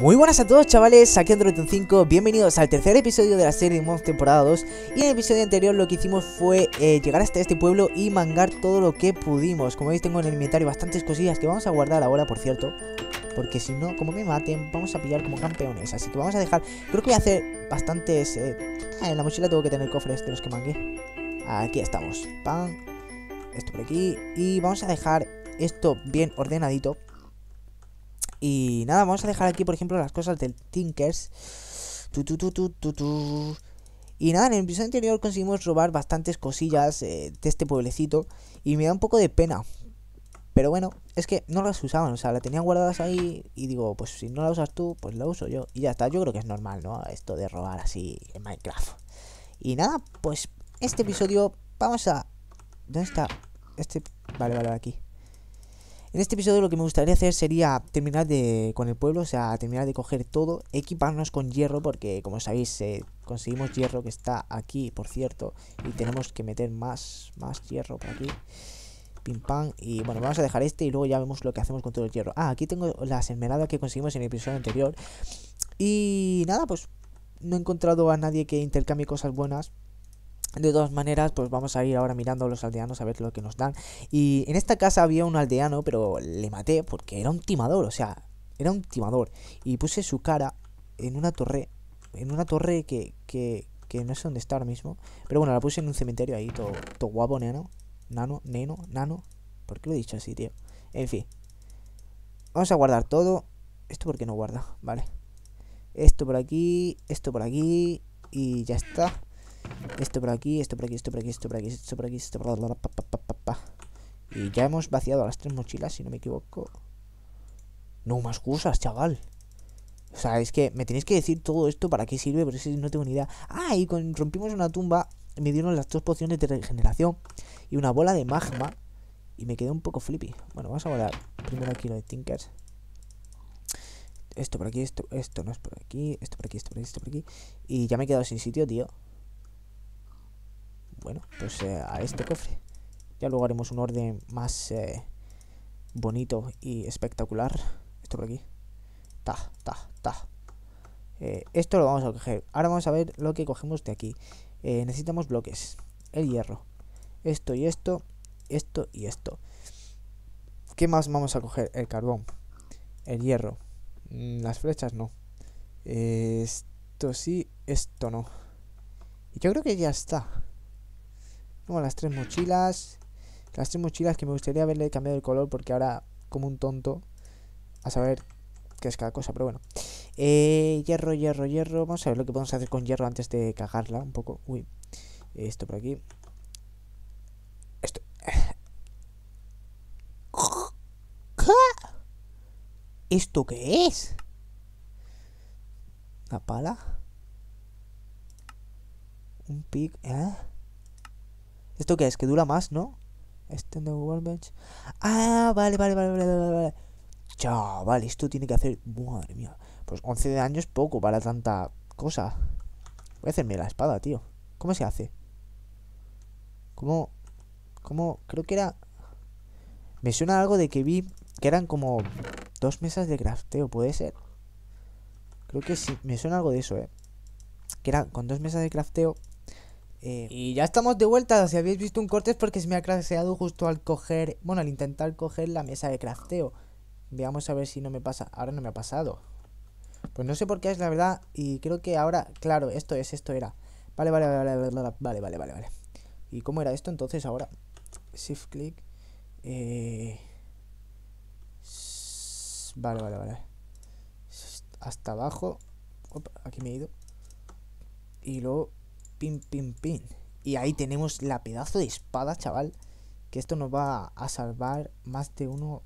Muy buenas a todos chavales, aquí Android 5, bienvenidos al tercer episodio de la serie Mods temporada 2 Y en el episodio anterior lo que hicimos fue eh, llegar hasta este pueblo y mangar todo lo que pudimos. Como veis tengo en el inventario bastantes cosillas que vamos a guardar ahora por cierto Porque si no, como me maten, vamos a pillar como campeones. Así que vamos a dejar, creo que voy a hacer bastantes... Eh, ah, en la mochila tengo que tener cofres de los que mangué. Aquí estamos, pan, esto por aquí Y vamos a dejar esto bien ordenadito y nada, vamos a dejar aquí, por ejemplo, las cosas del Tinkers. y nada, en el episodio anterior conseguimos robar bastantes cosillas eh, de este pueblecito. Y me da un poco de pena. Pero bueno, es que no las usaban, o sea, las tenían guardadas ahí y digo, pues si no la usas tú, pues la uso yo. Y ya está, yo creo que es normal, ¿no? Esto de robar así en Minecraft. Y nada, pues este episodio vamos a... ¿Dónde está? Este... Vale, vale, aquí. En este episodio lo que me gustaría hacer sería terminar de con el pueblo, o sea, terminar de coger todo, equiparnos con hierro, porque como sabéis, eh, conseguimos hierro que está aquí, por cierto, y tenemos que meter más, más hierro por aquí. Pim pam, y bueno, vamos a dejar este y luego ya vemos lo que hacemos con todo el hierro. Ah, aquí tengo las esmeraldas que conseguimos en el episodio anterior. Y nada, pues no he encontrado a nadie que intercambie cosas buenas. De todas maneras, pues vamos a ir ahora mirando a los aldeanos a ver lo que nos dan. Y en esta casa había un aldeano, pero le maté porque era un timador, o sea, era un timador. Y puse su cara en una torre, en una torre que, que, que no sé dónde está ahora mismo. Pero bueno, la puse en un cementerio ahí, todo, todo guapo, neno. Nano, neno, nano. ¿Por qué lo he dicho así, tío? En fin. Vamos a guardar todo. ¿Esto por qué no guarda? Vale. Esto por aquí, esto por aquí. Y ya está. Esto por aquí, esto por aquí, esto por aquí, esto por aquí, esto por aquí, esto por aquí. Y ya hemos vaciado las tres mochilas, si no me equivoco. No más cosas, chaval. O sea, es que me tenéis que decir todo esto para qué sirve, pero si no tengo ni idea. Ah, y con, rompimos una tumba, me dieron las dos pociones de regeneración y una bola de magma. Y me quedé un poco flippy. Bueno, vamos a guardar primero aquí lo de Tinkers. Esto por aquí, esto, esto no es por aquí, esto por aquí, esto por aquí, esto por aquí. Y ya me he quedado sin sitio, tío. Bueno, pues eh, a este cofre. Ya luego haremos un orden más eh, bonito y espectacular. Esto por aquí. Ta, ta, ta. Eh, esto lo vamos a coger. Ahora vamos a ver lo que cogemos de aquí. necesitamos bloques. El hierro. Esto y esto. Esto y esto. ¿Qué más vamos a coger? El carbón. El hierro. Mm, las flechas no. esto sí, esto no. Y yo creo que ya está las tres mochilas. Las tres mochilas que me gustaría haberle cambiado el color porque ahora como un tonto a saber qué es cada cosa, pero bueno. Eh, hierro, hierro, hierro. Vamos a ver lo que podemos hacer con hierro antes de cagarla un poco. Uy, esto por aquí. Esto. ¿Esto qué es? ¿Una pala? Un pic, ¿eh? ¿Esto qué es? Que dura más, ¿no? Este de Workbench. Ah, vale, vale, vale, vale, vale, vale. Chaval, esto tiene que hacer. Madre mía. Pues 11 de años es poco para tanta cosa. Voy a hacerme la espada, tío. ¿Cómo se hace? ¿Cómo? ¿Cómo? Creo que era. Me suena algo de que vi que eran como dos mesas de crafteo, ¿puede ser? Creo que sí, me suena algo de eso, ¿eh? Que eran con dos mesas de crafteo eh, y ya estamos de vuelta. Si habéis visto un corte es porque se me ha crasheado justo al coger, bueno, al intentar coger la mesa de crafteo. Veamos a ver si no me pasa. Ahora no me ha pasado. Pues no sé por qué es la verdad. Y creo que ahora, claro, esto es, esto era. Vale, vale, vale, vale, vale, vale, vale, vale. vale. ¿Y cómo era esto entonces ahora? Shift click. Eh... Vale, vale, vale. Hasta abajo. aquí me he ido. Y luego Pin, pin, pin. Y ahí tenemos la pedazo de espada, chaval. Que esto nos va a salvar más de uno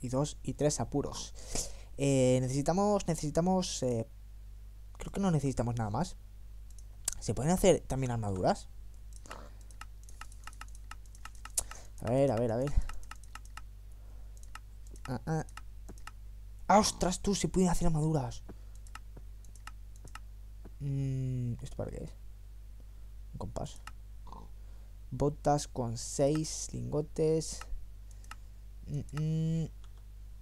y dos y tres apuros. Eh, necesitamos, necesitamos... Eh, creo que no necesitamos nada más. ¿Se pueden hacer también armaduras? A ver, a ver, a ver. Ah, ah. ah ostras, tú! Se pueden hacer armaduras. Mm, ¿Esto para qué es? Compás. Botas con 6 lingotes. Mm.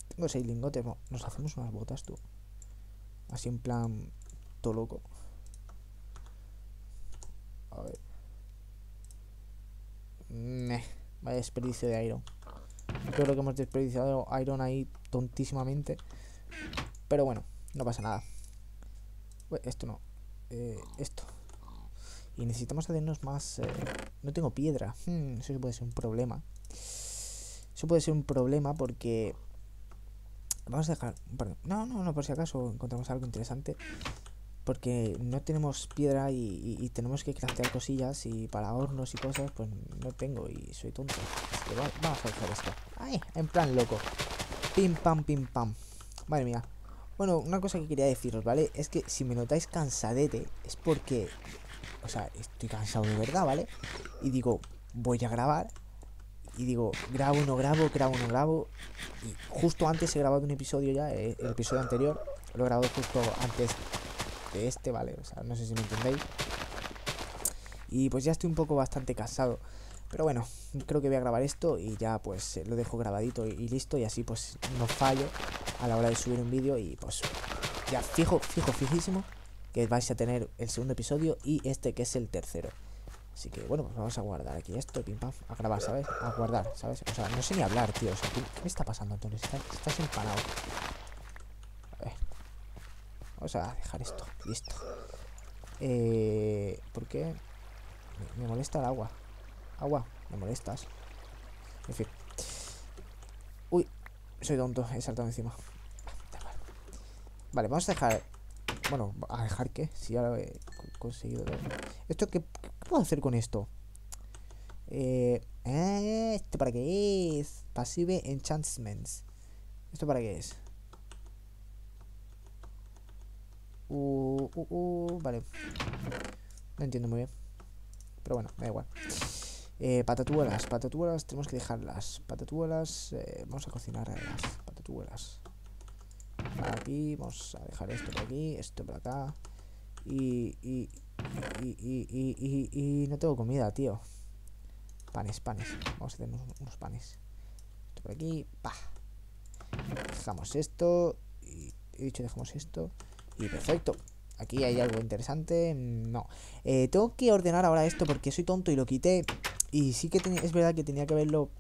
Tengo 6 lingotes. Nos hacemos unas botas, tú. Así en plan, todo loco. A ver. Meh, vaya desperdicio de iron. Creo que hemos desperdiciado iron ahí tontísimamente. Pero bueno, no pasa nada. esto no. Eh, esto. Y necesitamos hacernos más... Eh, no tengo piedra. Hmm, eso puede ser un problema. Eso puede ser un problema porque... Vamos a dejar... No, no, no, por si acaso encontramos algo interesante. Porque no tenemos piedra y, tenemos que craftear cosillas y para hornos y cosas, pues no tengo y soy tonto. Así que vamos a dejar esto. ¡Ay! En plan loco. Pim pam, pim pam. Madre mía. Bueno, una cosa que quería deciros, ¿vale? Es que si me notáis cansadete, es porque o sea, estoy cansado de verdad, ¿vale? Y digo, voy a grabar. Y digo, grabo, no grabo, grabo, no grabo. Y justo antes he grabado un episodio ya, eh, el episodio anterior. Lo he grabado justo antes de este, ¿vale? O sea, no sé si me entendéis. Y pues ya estoy un poco bastante cansado. Pero bueno, creo que voy a grabar esto y ya pues lo dejo grabadito y, y listo. Y así pues no fallo a la hora de subir un vídeo y pues ya fijo, fijo, fijísimo que vais a tener el segundo episodio y este que es el tercero. Así que bueno, pues vamos a guardar aquí esto, pim pam, a grabar, ¿sabes? A guardar, ¿sabes? O sea, no sé ni hablar, tío. ¿qué, me está pasando, Antonio? Estás, estás empanado. A ver. Vamos a dejar esto, listo. Eh, ¿Por qué? Me, me molesta el agua. Agua, me molestas. En fin. Uy, soy tonto, he saltado encima. Vale, vamos a dejar bueno, a dejar que, si ya lo he conseguido. ¿Esto qué, puedo hacer con esto? Eh, eh, ¿Esto para qué es? Passive Enchantments. ¿Esto para qué es? Uh, uh, uh, vale. No entiendo muy bien. Pero bueno, da igual. Eh, patatuelas, patatuelas, tenemos que dejarlas. Patatuelas, eh, vamos a cocinar las patatuelas aquí, vamos a dejar esto por aquí, esto por acá. Y, y, y, y, y, no tengo comida, tío. Panes, panes. Vamos a hacer unos, panes. Esto por aquí, pa. Dejamos esto. Y he dicho, dejamos esto. Y perfecto. Aquí hay algo interesante. No. Eh, tengo que ordenar ahora esto porque soy tonto y lo quité. Y sí que es verdad que tenía que haberlo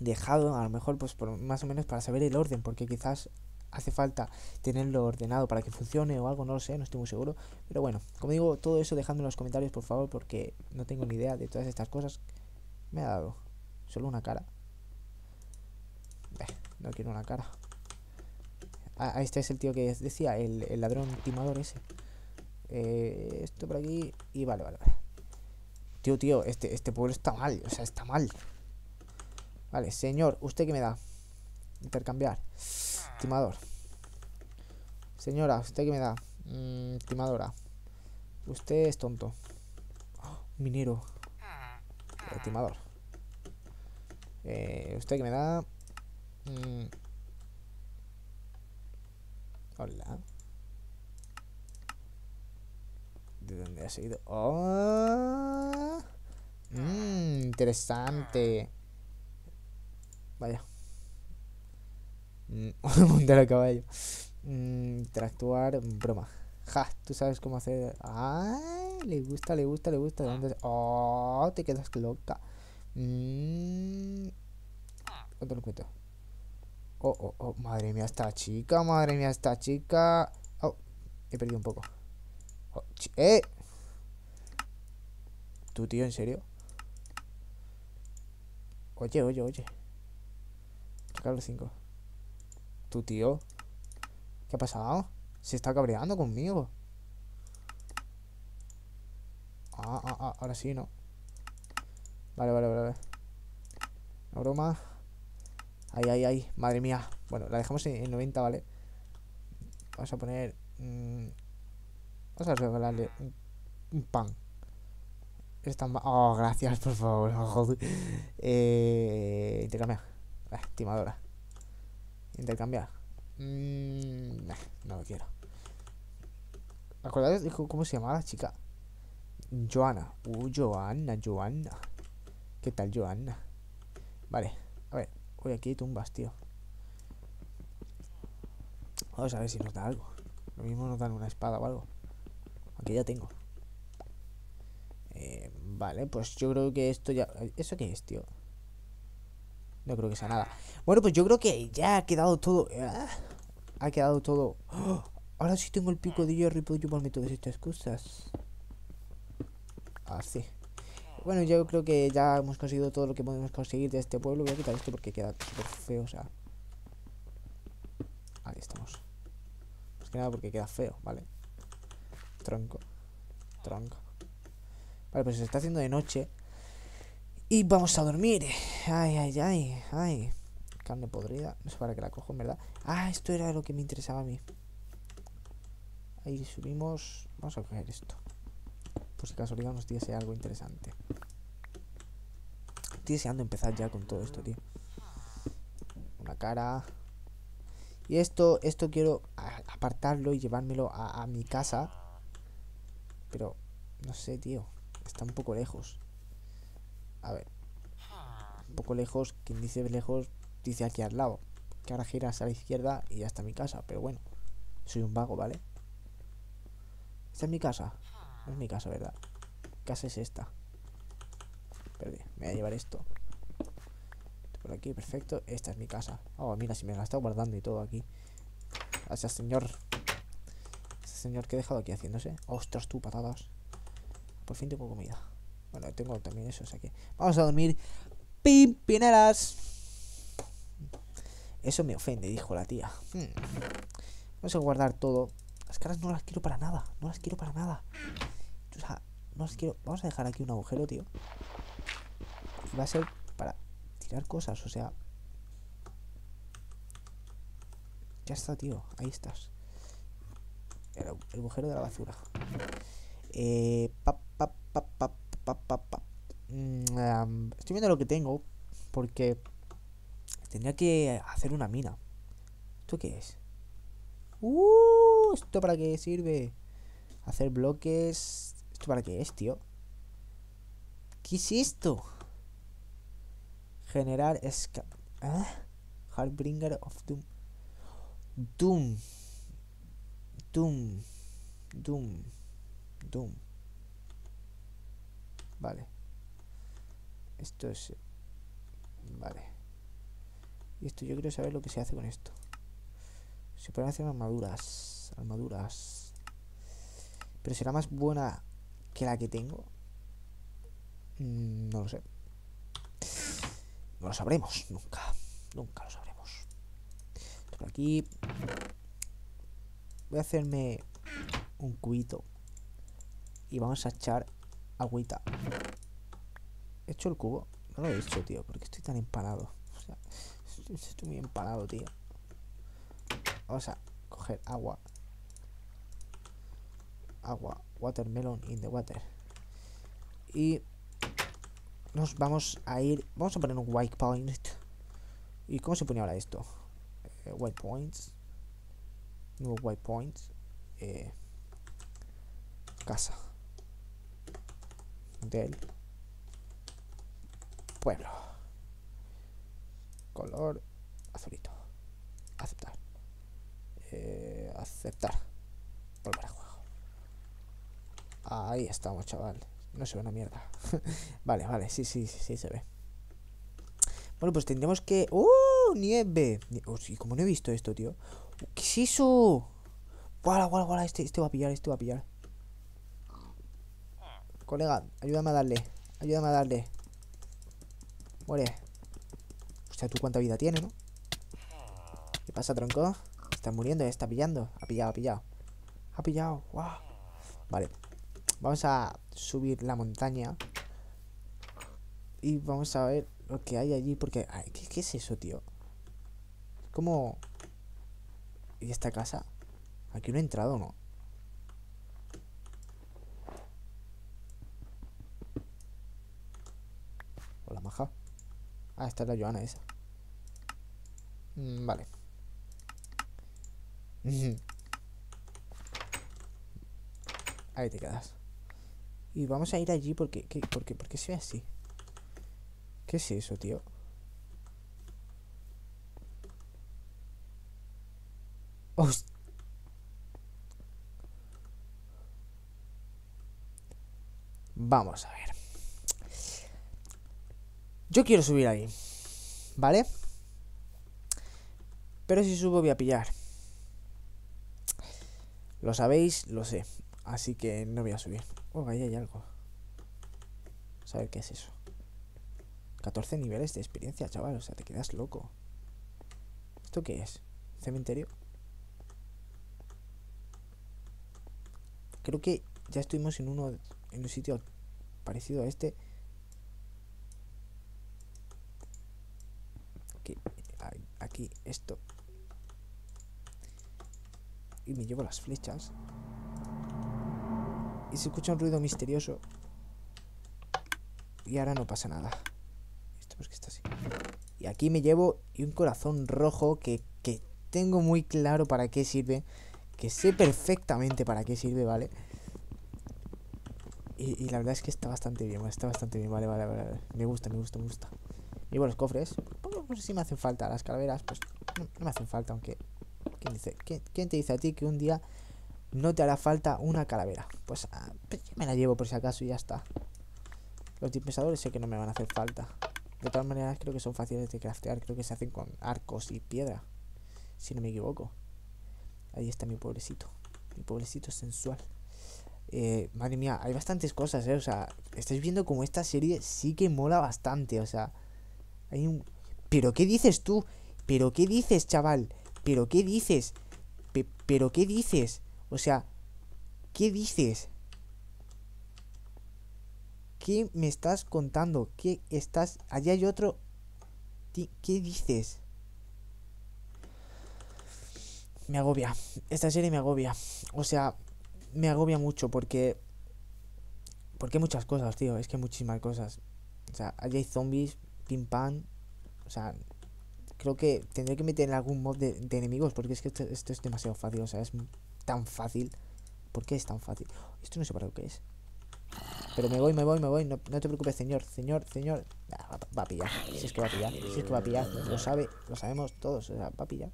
dejado, a lo mejor, pues por, más o menos para saber el orden. Porque quizás hace falta tenerlo ordenado para que funcione o algo, no lo sé, no estoy muy seguro. Pero bueno, como digo, todo eso dejadme en los comentarios, por favor, porque no tengo ni idea de todas estas cosas. Me ha dado solo una cara. no quiero una cara. Ah, este es el tío que decía, el, ladrón timador ese. Eh, esto por aquí. Y vale, vale, vale. Tío, tío, este, este pueblo está mal. O sea, está mal. Vale, señor, ¿usted qué me da? Intercambiar. Señora, ¿usted qué me da? Mm. Usted es tonto. minero. Estimador. Eh, ¿Usted qué me da? Mm. Hola. ¿De dónde ha seguido? ¡Oh! Mmm, interesante. Vaya. Mm, montar a caballo. Mm, interactuar, broma. Ja, tú sabes cómo hacer. Ay, le gusta, le gusta, le gusta. ¿Dónde? Oh, te quedas loca. ¿Cuánto lo cuento? Oh, oh, oh, madre mía, esta chica, madre mía, esta chica. Oh, he perdido un poco. Oh, ¡Eh! ¿Tu tío, en serio? Oye, oye, oye. Carlos 5 tu tío? ¿Qué ha pasado? Se está cabreando conmigo. Ah, ah, ah, ahora sí, ¿no? Vale, vale, vale, vale. Broma. Ay, ay, ay. Madre mía. Bueno, la dejamos en, 90, ¿vale? Vamos a poner... Mmm, vamos a regalarle un, pan. Está Oh, gracias, por favor. eh, intercambia. Ah, estimadora. Intercambiar. Mm, no lo quiero. ¿Acordáis cómo se llamaba la chica? Joana. Uh, Joana, Joana. ¿Qué tal, Joana? Vale, a ver. Uy, aquí hay tumbas, tío. Vamos a ver si nos da algo. Lo mismo nos dan una espada o algo. Aquí ya tengo. Eh, vale, pues yo creo que esto ya... ¿Eso qué es, tío? No creo que sea nada. Bueno, pues yo creo que ya ha quedado todo... Ah, ha quedado todo... Ahora sí tengo el pico de hierro y puedo llevarme todas estas cosas. Así. Bueno, yo creo que ya hemos conseguido todo lo que podemos conseguir de este pueblo. Voy a quitar esto porque queda súper feo, o sea... Ahí estamos. Más que nada porque queda feo, ¿vale? Tronco. Tronco. Vale, pues se está haciendo de noche. Y vamos a dormir. Ay, ay, ay, ay. Carne podrida. No sé para qué la cojo, en verdad. Ah, esto era lo que me interesaba a mí. Ahí subimos. Vamos a coger esto. Por si casualidad nos diese algo interesante. Estoy deseando empezar ya con todo esto, tío. Una cara. Y esto, esto quiero apartarlo y llevármelo a, a mi casa. Pero, no sé, tío. Está un poco lejos. A ver. Un poco lejos. Quien dice lejos, dice aquí al lado. Que ahora giras a la izquierda y ya está mi casa. Pero bueno, soy un vago, ¿vale? ¿Esta es mi casa? No es mi casa, ¿verdad? casa es esta? Perdí, me voy a llevar esto. Por aquí, perfecto. Esta es mi casa. Oh, mira, si me la está guardando y todo aquí. Gracias, señor. Ese señor que he dejado aquí haciéndose. Ostras, tú, patadas. Por fin tengo comida. Bueno, tengo también eso, o sea que... Vamos a dormir. Pimpineras. Eso me ofende, dijo la tía. Hmm. Vamos a guardar todo. Las caras no las quiero para nada. No las quiero para nada. O sea, no las quiero... Vamos a dejar aquí un agujero, tío. Y va a ser para tirar cosas, o sea... Ya está, tío. Ahí estás. El, agujero de la basura. Eh, mm, estoy viendo lo que tengo. Porque tendría que hacer una mina. ¿Esto qué es? Uh, ¿Esto para qué sirve? Hacer bloques. ¿Esto para qué es, tío? ¿Qué es esto? Generar escape. ¿Eh? Heartbringer of Doom. Doom. Doom. Doom. Doom. Vale. Esto es... Vale. Y esto yo quiero saber lo que se hace con esto. Se pueden hacer armaduras. Armaduras. Pero será más buena que la que tengo. Mm, no lo sé. No lo sabremos. Nunca. Nunca lo sabremos. Por aquí. Voy a hacerme un cubito. Y vamos a echar agüita. ¿He hecho el cubo? No lo he hecho, tío. Porque estoy tan empanado. O sea, estoy muy empanado, tío. Vamos a coger agua. Agua. Watermelon in the water. Y nos vamos a ir. Vamos a poner un white point. ¿Y cómo se pone ahora esto? Eh, white points. Nuevo white points. Eh, casa. Del pueblo. Color azulito. Aceptar. Eh, aceptar. Volver a juego. Ahí estamos, chaval. No se ve una mierda. vale, vale, sí, sí, sí, sí se ve. Bueno, pues tendremos que... ¡Oh! Nieve. Sí, como no he visto esto, tío. ¿Qué es eso? Guala, guala, guala. Este, este va a pillar, este va a pillar. Colega, ayúdame a darle. Ayúdame a darle. Muere. O sea, ¿tú cuánta vida tiene, no? ¿Qué pasa, tronco? Está muriendo, está pillando. Ha pillado, ha pillado. Ha pillado. Wow. Vale. Vamos a subir la montaña. Y vamos a ver lo que hay allí. Porque... ¿qué, es eso, tío? ¿Cómo...? ¿Y esta casa? Aquí no he entrado, ¿no? Ah, esta es la Joana esa. Mm, vale. Ahí te quedas. Y vamos a ir allí porque, que, porque, porque se ve así. ¿Qué es eso, tío? Host Vamos a ver. Yo quiero subir ahí. ¿Vale? Pero si subo voy a pillar. Lo sabéis, lo sé. Así que no voy a subir. Oh, ahí hay algo. A ver qué es eso. 14 niveles de experiencia, chaval. O sea, te quedas loco. ¿Esto qué es? ¿Cementerio? Creo que ya estuvimos en uno en un sitio parecido a este. Aquí, aquí esto. Y llevo las flechas. Y se escucha un ruido misterioso. Y ahora no pasa nada. Esto está así. Y aquí me llevo y un corazón rojo que, que tengo muy claro para qué sirve. Que sé perfectamente para qué sirve, ¿vale? Y, la verdad es que está bastante bien, está bastante bien, vale, vale. Me gusta, me gusta, me gusta. Llevo los cofres. Pues, pues si me hacen falta las calaveras, pues no, me hacen falta, aunque... ¿quién, dice, ¿quién, te dice a ti que un día no te hará falta una calavera? Pues, ah, pues me la llevo por si acaso y ya está. Los dispensadores sé que no me van a hacer falta. De todas maneras creo que son fáciles de craftear. Creo que se hacen con arcos y piedra. Si no me equivoco. Ahí está mi pobrecito. Mi pobrecito sensual. Eh, madre mía, hay bastantes cosas, ¿eh? O sea, estáis viendo como esta serie sí que mola bastante. O sea, hay un... ¿Pero qué dices tú? ¿Pero qué dices, chaval? ¿Pero qué dices? ¿Pero qué dices? O sea, ¿qué dices? ¿Qué me estás contando? ¿Qué estás...? Allá hay otro... ¿Qué dices? Me agobia. Esta serie me agobia. O sea, me agobia mucho porque... Porque muchas cosas, tío. Es que muchísimas cosas. O sea, allá hay zombies, pim pam. O sea, creo que tendré que meter en algún mod de, enemigos porque es que esto, es demasiado fácil. O sea, es tan fácil. ¿Por qué es tan fácil? Esto no sé para lo que es. Pero me voy, me voy, me voy. No, te preocupes, señor, señor, señor. va, a pillar. Si es que va a pillar. Si es que va a pillar. Lo sabe, lo sabemos todos. O sea, va a pillar.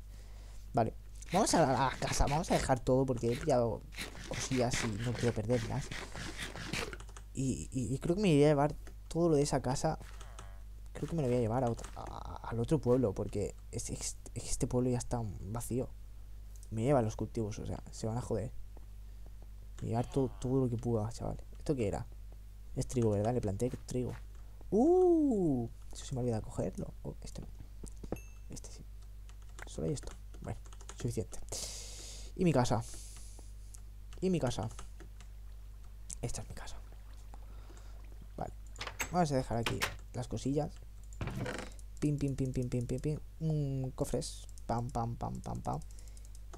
Vale. Vamos a la casa. Vamos a dejar todo porque he pillado cosillas y no quiero perderlas. Y, y, creo que me iría a llevar todo lo de esa casa. Creo que me lo voy a llevar a otro, al otro pueblo porque este pueblo ya está vacío. Me lleva los cultivos, o sea, se van a joder. Llevar todo, todo lo que pueda, chaval. ¿Esto qué era? Es trigo, ¿verdad? Le planteé que es trigo. ¡Uh! Eso se me olvida cogerlo. Oh, este no. Este sí. Solo hay esto. Bueno, suficiente. Y mi casa. Y mi casa. Esta es mi casa. Vale. Vamos a dejar aquí las cosillas. Pim, pim, pim, pim, pim, pim, pim. Mm, cofres. Pam, pam, pam, pam, pam.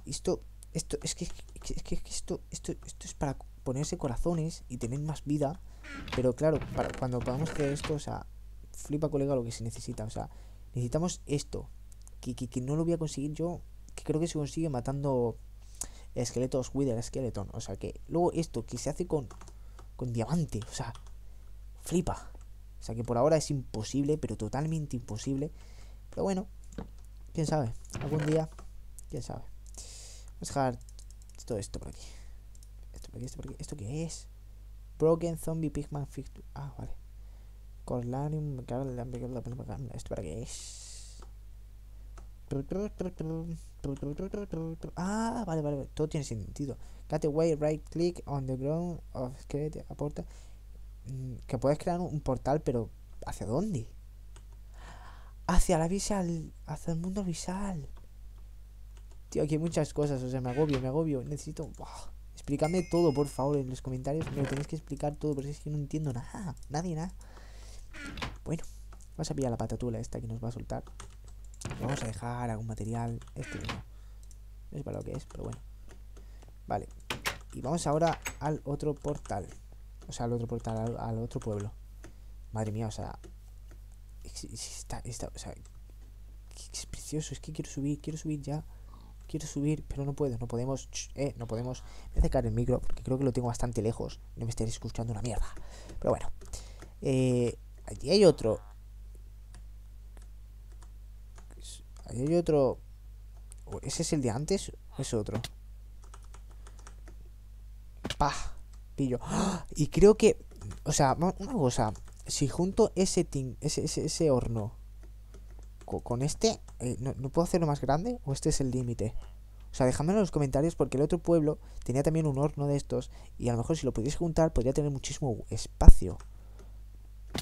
Esto, esto, es que, es que esto, esto, esto es para ponerse corazones y tener más vida. Pero claro, para, cuando podamos hacer esto, o sea, flipa colega lo que se necesita. O sea, necesitamos esto. Que, que, no lo voy a conseguir yo. Que creo que se consigue matando esqueletos Wither Skeleton. O sea, que luego esto que se hace con, con diamante. O sea, flipa. O sea, que por ahora es imposible, pero totalmente imposible. Pero bueno, quién sabe. Algún día, quién sabe. Vamos a dejar todo esto por aquí. ¿Esto qué es? Broken Zombie Pigman Fix. Ah, vale. Corlarium. ¿Esto para qué es? Ah, vale, vale. Todo tiene sentido. Cut away, right click on the ground of skeleton. Aporta. Mm, que puedes crear un portal, pero ¿hacia dónde? Hacia la visual. Hacia el mundo visual. Tío, aquí hay muchas cosas. O sea, me agobio, me agobio. Necesito. Explícame todo, por favor, en los comentarios. Me lo tenéis que explicar todo, porque es que no entiendo nada. Nadie, nada. Bueno, vamos a pillar la patatula esta que nos va a soltar. Vamos a dejar algún material. Este no. No sé para lo que es, pero bueno. Vale. Y vamos ahora al otro portal. O sea, al otro portal, al, otro pueblo. Madre mía, o sea. Está, está, o sea. Es precioso, es que quiero subir, quiero subir ya. Quiero subir, pero no puedo, no podemos. Eh, no podemos. Voy a acercar el micro porque creo que lo tengo bastante lejos. No me estaréis escuchando una mierda. Pero bueno. Eh, allí hay otro. Allí hay otro. ¿Ese es el de antes o es otro? Pa. Pillo. ¡Ah! Y creo que. O sea, una cosa. Si junto ese, ese, ese, horno con, este, eh, ¿no, ¿no, puedo hacerlo más grande? ¿O este es el límite? O sea, déjame en los comentarios porque el otro pueblo tenía también un horno de estos. Y a lo mejor si lo pudiese juntar podría tener muchísimo espacio.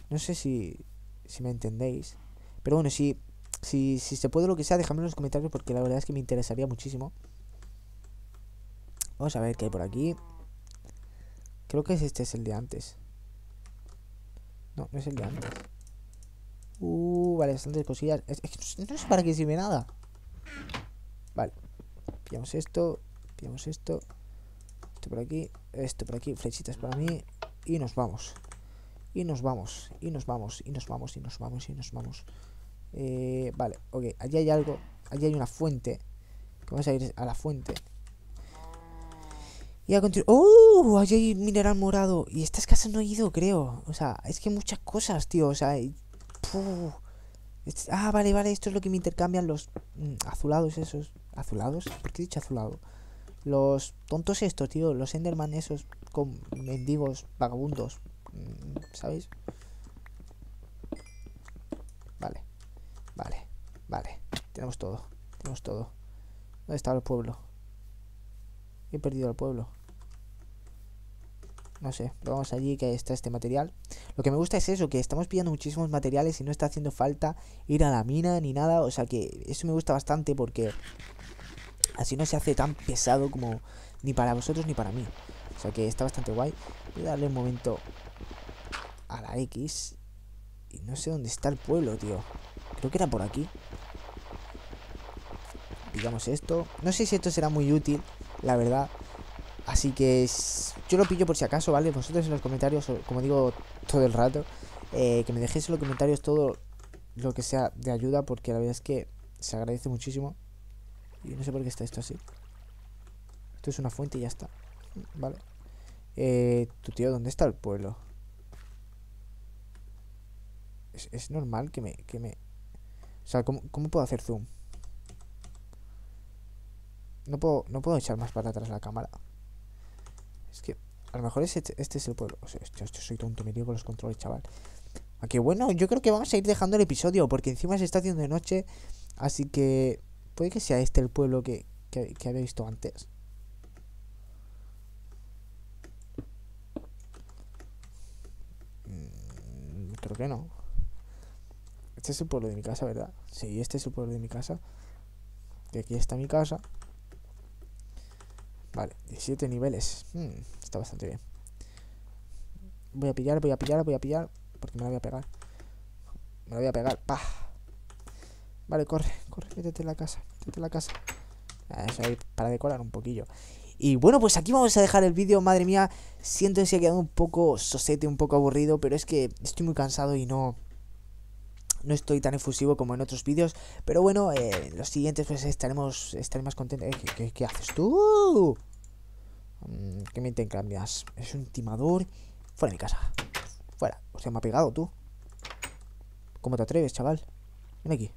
No sé si, si me entendéis. Pero bueno, si, si, si se puede lo que sea, déjame en los comentarios porque la verdad es que me interesaría muchísimo. Vamos a ver qué hay por aquí. Creo que este es el de antes. No, no es el de antes. Uh, vale, bastantes cosillas. Es, que no sé para qué sirve nada. Vale. Pillamos esto. Pillamos esto. Esto por aquí. Esto por aquí. Flechitas para mí. Y nos vamos. Y nos vamos. Y nos vamos. Y nos vamos. Y nos vamos. Y nos vamos. Eh, vale, ok. Allí hay algo. Allí hay una fuente. Vamos a ir a la fuente. Y a continuar. ¡Oh! Allí hay mineral morado. Y estas casas no he ido, creo. O sea, es que muchas cosas, tío. O sea, ah, vale, vale. Esto es lo que me intercambian los mm, azulados esos. ¿Azulados? ¿Por qué he dicho azulado? Los tontos estos, tío. Los Enderman esos con mendigos, vagabundos. Mm, ¿Sabéis? Vale. Vale. Vale. Tenemos todo. Tenemos todo. ¿Dónde está el pueblo? He perdido el pueblo. No sé, vamos allí que está este material. Lo que me gusta es eso, que estamos pillando muchísimos materiales y no está haciendo falta ir a la mina ni nada. O sea que eso me gusta bastante porque así no se hace tan pesado como ni para vosotros ni para mí. O sea que está bastante guay. Voy a darle un momento a la X. Y no sé dónde está el pueblo, tío. Creo que era por aquí. Pillamos esto. No sé si esto será muy útil, la verdad. Así que yo lo pillo por si acaso, ¿vale? Vosotros en los comentarios, como digo todo el rato, eh, que me dejéis en los comentarios todo lo que sea de ayuda, porque la verdad es que se agradece muchísimo. Y no sé por qué está esto así. Esto es una fuente y ya está. Vale. Eh, tu tío, ¿dónde está el pueblo? Es, normal que me, que me... O sea, ¿cómo, ¿cómo puedo hacer zoom? No puedo, no puedo echar más para atrás la cámara. Es que a lo mejor este, este es el pueblo. O sea, yo, soy tonto, me con los controles, chaval. Aunque bueno, yo creo que vamos a ir dejando el episodio porque encima se está haciendo de noche. Así que puede que sea este el pueblo que, que, había visto antes. Mm, creo que no. Este es el pueblo de mi casa, ¿verdad? Sí, este es el pueblo de mi casa. Y aquí está mi casa. Vale, 17 niveles. Hmm, está bastante bien. Voy a pillar, voy a pillar, voy a pillar. Porque me la voy a pegar. Me la voy a pegar. ¡Pah! Vale, corre, corre, métete en la casa. Métete en la casa. Ah, eso ahí para decorar un poquillo. Y bueno, pues aquí vamos a dejar el vídeo. Madre mía, siento que se ha quedado un poco sosete, un poco aburrido. Pero es que estoy muy cansado y no no estoy tan efusivo como en otros vídeos. Pero bueno, eh, los siguientes pues estaremos, estaré más contentos. Eh, ¿qué, haces tú? Mm, ¿Qué me cambias? Es un timador. Fuera de mi casa. Fuera. O sea, me ha pegado tú. ¿Cómo te atreves, chaval? Ven aquí.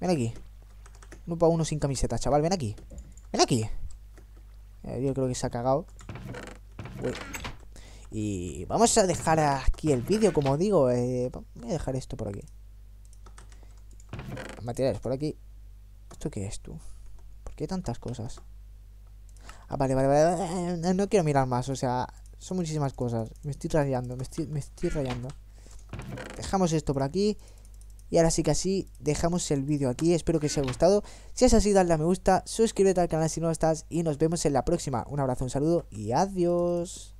Ven aquí. Uno para uno sin camiseta, chaval. Ven aquí. Ven aquí. Eh, yo creo que se ha cagado. Y vamos a dejar aquí el vídeo, como digo. voy a dejar esto por aquí materiales por aquí. ¿Esto qué es tú? ¿Por qué tantas cosas? Ah, vale, vale, vale. No quiero mirar más, o sea, son muchísimas cosas. Me estoy rayando, me estoy, me estoy rayando. Dejamos esto por aquí. Y ahora sí que así, dejamos el vídeo aquí. Espero que os haya gustado. Si es así, dale a me gusta, suscríbete al canal si no estás. Y nos vemos en la próxima. Un abrazo, un saludo y adiós.